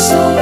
so